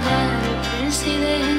I'm sí de